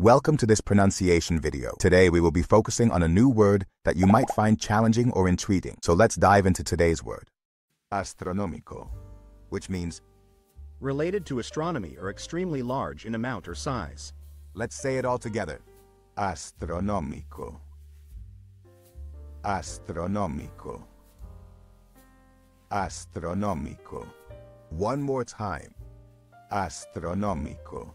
Welcome to this pronunciation video. Today we will be focusing on a new word that you might find challenging or intriguing. So let's dive into today's word. Astronómico, which means, related to astronomy or extremely large in amount or size. let's say it all together. Astronómico. Astronómico. Astronómico. One more time. Astronómico.